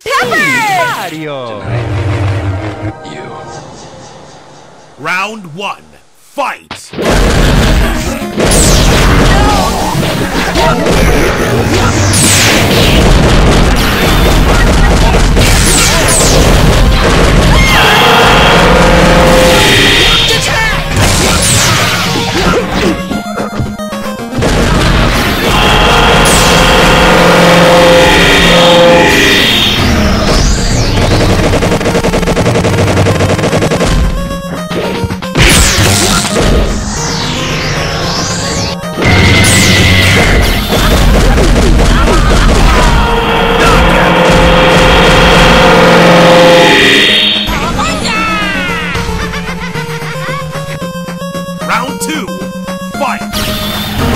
Mario! You. Round one. Fight! Round two, fight!